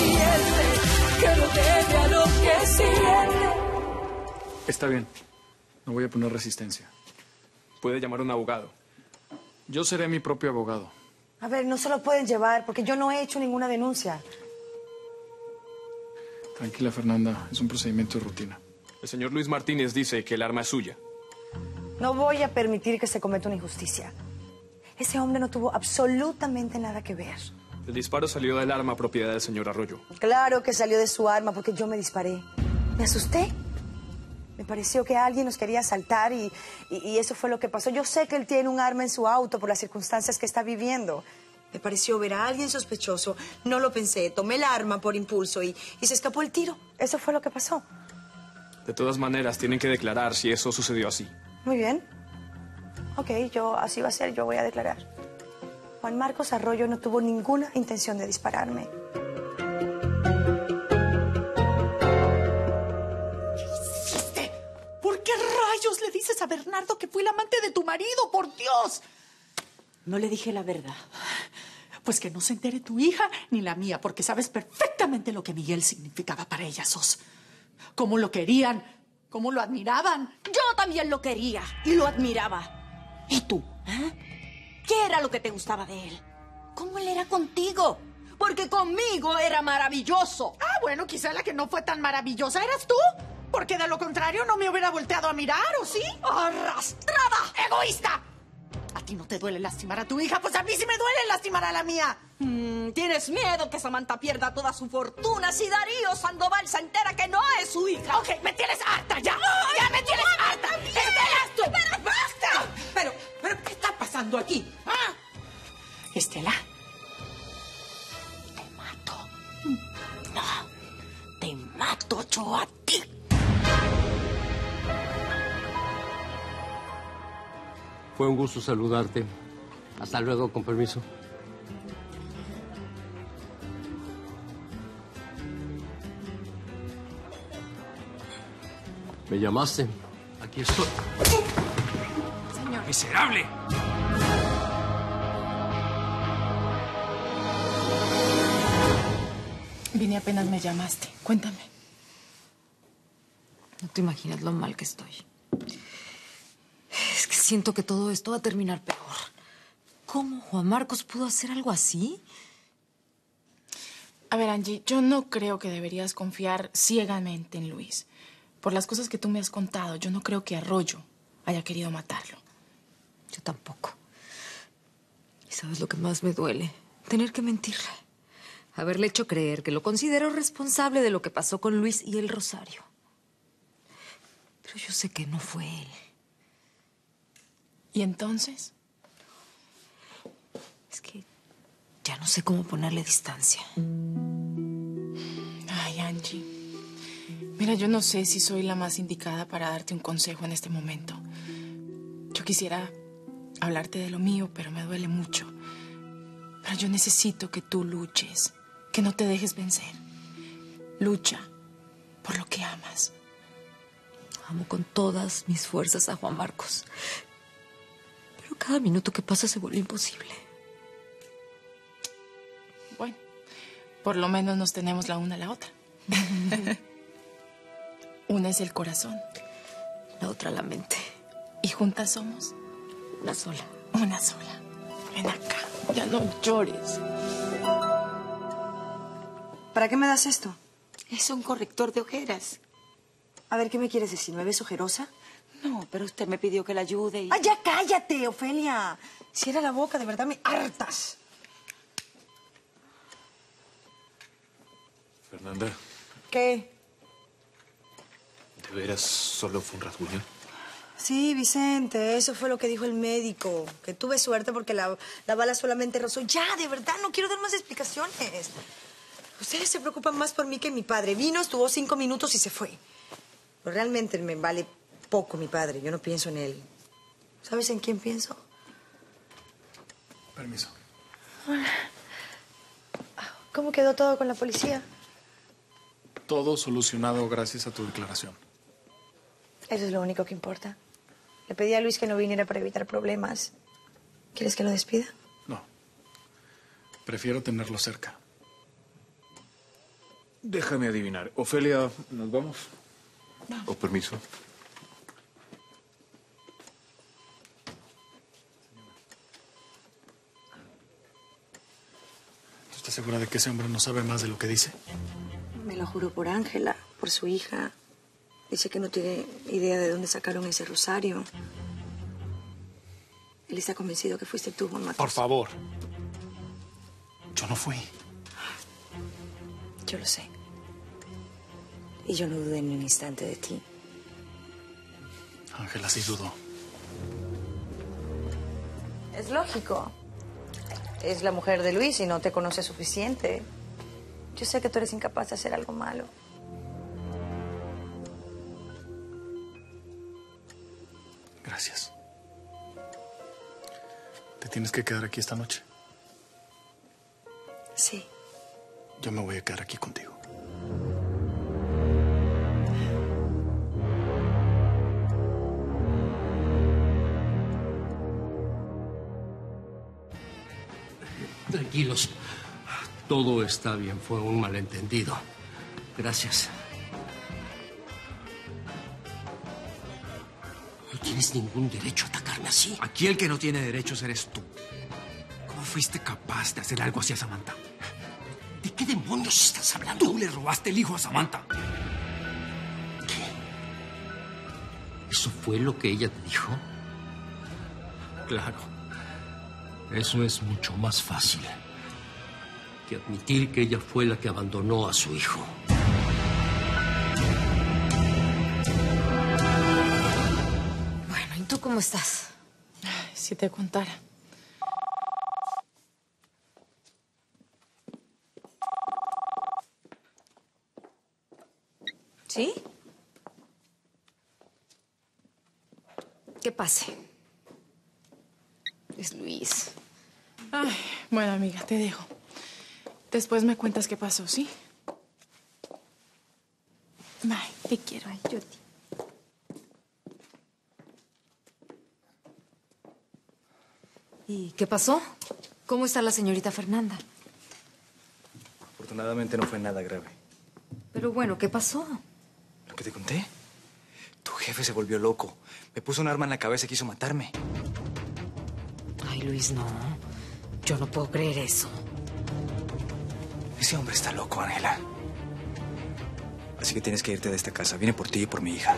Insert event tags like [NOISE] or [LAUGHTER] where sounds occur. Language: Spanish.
siente, que lo debe a lo que siente. Está bien. No voy a poner resistencia. Puede llamar a un abogado. Yo seré mi propio abogado. A ver, no se lo pueden llevar porque yo no he hecho ninguna denuncia. Tranquila, Fernanda. Es un procedimiento de rutina. El señor Luis Martínez dice que el arma es suya. No voy a permitir que se cometa una injusticia. Ese hombre no tuvo absolutamente nada que ver. El disparo salió del arma propiedad del señor Arroyo. Claro que salió de su arma porque yo me disparé. Me asusté. Me pareció que alguien nos quería asaltar y, y- y eso fue lo que pasó. Yo sé que él tiene un arma en su auto por las circunstancias que está viviendo. Me pareció ver a alguien sospechoso. No lo pensé. Tomé el arma por impulso y, y se escapó el tiro. Eso fue lo que pasó. De todas maneras, tienen que declarar si eso sucedió así. Muy bien. Ok, yo así va a ser, yo voy a declarar. Juan Marcos Arroyo no tuvo ninguna intención de dispararme. hiciste? ¿Por qué rayos le dices a Bernardo que fui el amante de tu marido? ¡Por Dios! No le dije la verdad. Pues que no se entere tu hija ni la mía, porque sabes perfectamente lo que Miguel significaba para ellas sos. Cómo lo querían, cómo lo admiraban. Yo también lo quería y lo admiraba. ¿Y tú? ¿Eh? ¿Qué era lo que te gustaba de él? ¿Cómo él era contigo? Porque conmigo era maravilloso. Ah, bueno, quizá la que no fue tan maravillosa eras tú. Porque de lo contrario no me hubiera volteado a mirar, ¿o sí? ¡Arrastrada! ¡Egoísta! ¿A ti no te duele lastimar a tu hija? Pues a mí sí me duele lastimar a la mía. Mm, ¿Tienes miedo que Samantha pierda toda su fortuna si Darío Sandoval se entera que no es su hija? Ok, me tienes harta ya. ya me tienes harta. ¡Estela! Pasando aquí? ¿Ah? Estela. Te mato. No, te mato yo a ti. Fue un gusto saludarte. Hasta luego, con permiso. ¿Me llamaste? Aquí estoy. Señor. ¡Miserable! Vine apenas me llamaste. Cuéntame. No te imaginas lo mal que estoy. Es que siento que todo esto va a terminar peor. ¿Cómo Juan Marcos pudo hacer algo así? A ver, Angie, yo no creo que deberías confiar ciegamente en Luis. Por las cosas que tú me has contado, yo no creo que Arroyo haya querido matarlo. Yo tampoco. ¿Y sabes lo que más me duele? Tener que mentirle. Haberle hecho creer que lo considero responsable de lo que pasó con Luis y el Rosario. Pero yo sé que no fue él. ¿Y entonces? Es que ya no sé cómo ponerle distancia. Ay, Angie. Mira, yo no sé si soy la más indicada para darte un consejo en este momento. Yo quisiera hablarte de lo mío, pero me duele mucho. Pero yo necesito que tú luches, que no te dejes vencer. Lucha por lo que amas. Amo con todas mis fuerzas a Juan Marcos. Pero cada minuto que pasa se vuelve imposible. Bueno, por lo menos nos tenemos la una a la otra. [LAUGHS] una es el corazón. La otra la mente. Y juntas somos Una sola. una sola. Ven acá, ya no llores. ¿Para qué me das esto? Es un corrector de ojeras. A ver, ¿qué me quieres decir? ¿Me ves ojerosa? No, pero usted me pidió que la ayude y... ¡Ay, ya cállate, Ofelia! Cierra la boca, de verdad me hartas. Fernanda, ¿Qué? ¿de veras solo fue un rasguño? Sí, Vicente, eso fue lo que dijo el médico. Que tuve suerte porque la, la bala solamente rozó. Ya, de verdad, no quiero dar más explicaciones. Ustedes se preocupan más por mí que mi padre. Vino, estuvo cinco minutos y se fue. Pero realmente me vale poco mi padre. Yo no pienso en él. ¿Sabes en quién pienso? Permiso. ¿Cómo quedó todo con la policía? Todo solucionado gracias a tu declaración. Eso es lo único que importa. Le pedí a Luis que no viniera para evitar problemas. ¿Quieres que lo despida? No. Prefiero tenerlo cerca. Déjame adivinar. Ofelia, ¿nos vamos? ¿O permiso? ¿Tú estás segura de que ese hombre no sabe más de lo que dice? Me lo juro por Ángela, por su hija. Dice que no tiene idea de dónde sacaron ese rosario. Él está convencido que fuiste tú, Juan Matos. Por favor. Yo no fui. Yo lo sé. Y yo no dudé ni un instante de ti. Ángela sí dudó. Es lógico. Es la mujer de Luis y no te conoce suficiente. Yo sé que tú eres incapaz de hacer algo malo. Gracias. ¿Te tienes que quedar aquí esta noche? Sí. Yo me voy a quedar aquí contigo. Tranquilos. Todo está bien. Fue un malentendido. Gracias. No tienes ningún derecho a atacarme así. Aquí el que no tiene derechos eres tú. ¿Cómo fuiste capaz de hacer algo así a Samantha? ¿De qué demonios estás hablando? Tú le robaste el hijo a Samantha. ¿Eso fue lo que ella te dijo? Claro. Eso es mucho más fácil que admitir que ella fue la que abandonó a su hijo. Bueno, ¿y tú cómo estás? Si te contara. ¿Sí? ¿Qué pase? Es Luis. Ay, bueno, amiga, te dejo. Después me cuentas qué pasó, ¿sí? Bye, te quiero. Ay, yo ti. ¿Y qué pasó? ¿Cómo está la señorita Fernanda? Afortunadamente no fue nada grave. Pero bueno, ¿qué pasó? ¿Lo que te conté? Tu jefe se volvió loco. Me puso un arma en la cabeza y quiso matarme. Ay, Luis, no. Yo no puedo creer eso. Ese hombre está loco, Ángela. Así que tienes que irte de esta casa. Viene por ti y por mi hija.